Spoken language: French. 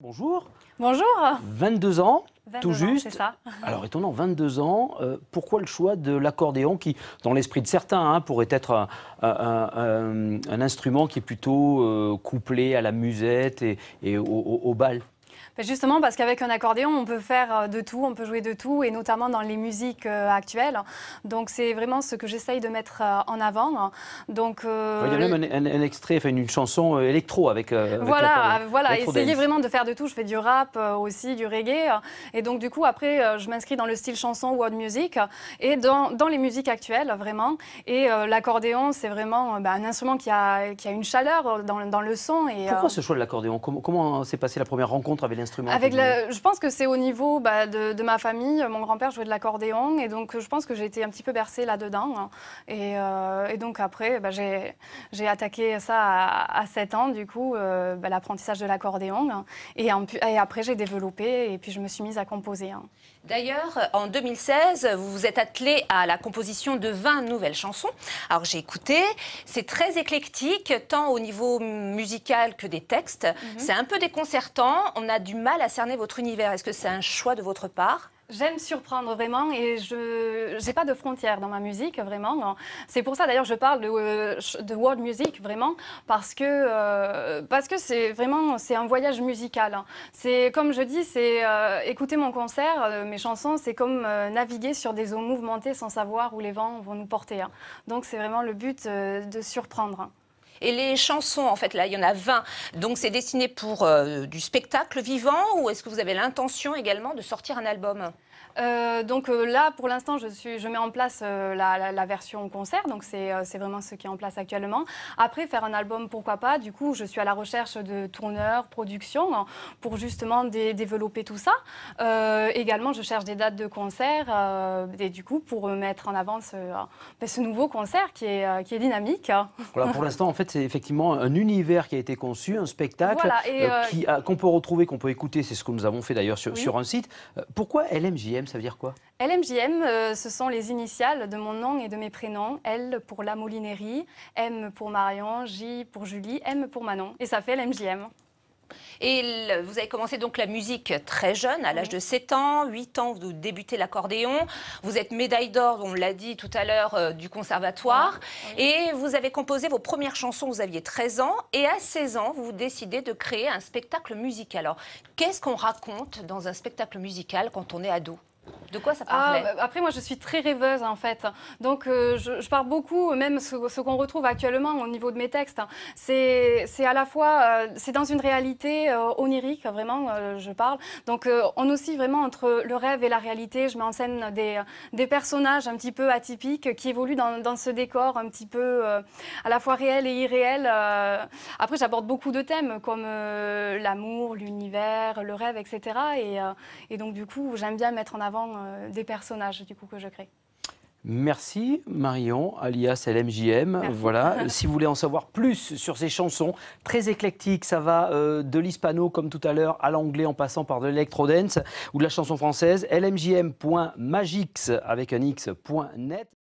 Bonjour. Bonjour. 22 ans, 22 tout juste. Ça. Alors étonnant, 22 ans, euh, pourquoi le choix de l'accordéon qui, dans l'esprit de certains, hein, pourrait être un, un- un- un instrument qui est plutôt euh, couplé à la musette et, et au, au- au bal? Justement parce qu'avec un accordéon, on peut faire euh, de tout, on peut jouer de tout, et notamment dans les musiques euh, actuelles. Donc c'est vraiment ce que j'essaye de mettre euh, en avant. Donc euh, Il y a même un, un- un extrait, enfin une chanson électro avec. avec Voilà, voilà, essayer vraiment de faire de tout. Je fais du rap aussi, du reggae. Et donc, du coup, après, je m'inscris dans le style chanson, world music, et dans, dans les musiques actuelles, vraiment. Et euh, l'accordéon, c'est vraiment bah, un instrument qui a, qui a une chaleur dans, dans le son. Et, Pourquoi euh, ce choix de l'accordéon? Comment, comment s'est passée la première rencontre avec l'instrument Avec je pense que c'est au niveau bah, de, de ma famille. Mon grand-père jouait de l'accordéon et donc je pense que j'ai été un petit peu bercée là-dedans. hein. Et, euh, et donc après, bah, j'ai j'ai attaqué ça à, à 7 ans, du coup, euh, bah, l'apprentissage de l'accordéon. hein. Et, en pu- et après, j'ai développé et puis je me suis mise à composer. hein. D'ailleurs, en 2016, vous vous êtes attelé à la composition de 20 nouvelles chansons. Alors j'ai écouté, c'est très éclectique, tant au niveau musical que des textes. C'est un peu déconcertant, on a du mal à cerner votre univers. Est-ce que c'est un choix de votre part? J'aime surprendre vraiment et je n'ai pas de frontières dans ma musique vraiment. C'est pour ça d'ailleurs je parle de, euh, world music vraiment parce que euh, parce que c'est vraiment c'est un voyage musical. C'est comme je dis c'est euh, écouter mon concert, mes chansons, c'est comme naviguer sur des eaux mouvementées sans savoir où les vents vont nous porter. Donc c'est vraiment le but de surprendre. Et les chansons, en fait, là, il y en a 20. Donc c'est destiné pour euh, du spectacle vivant ou est-ce que vous avez l'intention également de sortir un album? Euh, donc euh, là, pour l'instant, je, suis, je mets en place euh, la, la- la version concert, donc c'est vraiment ce qui est en place actuellement. Après, faire un album, pourquoi pas Du coup, je suis à la recherche de tourneurs, production, hein, pour justement dé- développer tout ça. Également, je cherche des dates de concert, euh, et du coup, pour mettre en avant ce, ben, ce nouveau concert qui est, qui est dynamique. hein. Voilà, pour l'instant, en fait, c'est effectivement un univers qui a été conçu, un spectacle Voilà, qu'on peut retrouver, qu'on peut écouter. C'est ce que nous avons fait d'ailleurs sur, Oui. sur un site. Pourquoi LMJM Ça veut dire quoi? LMJM, euh, ce sont les initiales de mon nom et de mes prénoms. L pour la Molinerie, M pour Marion, J pour Julie, M pour Manon. Et ça fait LMJM. Et le- vous avez commencé donc la musique très jeune, à l'âge de 7 ans, 8 ans, vous débutez l'accordéon. Vous êtes médaille d'or, on l'a dit tout à l'heure, euh, du conservatoire. Et vous avez composé vos premières chansons, vous aviez 13 ans. Et à 16 ans, vous décidez de créer un spectacle musical. Alors, qu'est-ce qu'on raconte dans un spectacle musical quand on est ado? De quoi ça Ah, parlait bah, après, moi, je suis très rêveuse, en fait. Donc, euh, je, je pars beaucoup, même ce, ce qu'on retrouve actuellement au niveau de mes textes. C'est c'est à la fois, euh, c'est dans une réalité euh, onirique, vraiment, je parle. Donc, on oscille vraiment entre le rêve et la réalité. Je mets en scène des, des personnages un petit peu atypiques qui évoluent dans, dans ce décor un petit peu à la fois réel et irréel. Après, j'aborde beaucoup de thèmes comme l'amour, l'univers, le rêve, etc. Et, et donc, du coup, j'aime bien mettre en avant euh, des personnages du coup, que je crée. Merci Marion, alias LMJM. Merci. Voilà. si vous voulez en savoir plus sur ces chansons, très éclectiques, ça va euh, de l'hispano comme tout à l'heure à l'anglais en passant par de l'électrodance ou de la chanson française. lmjm.magix avec un x.net.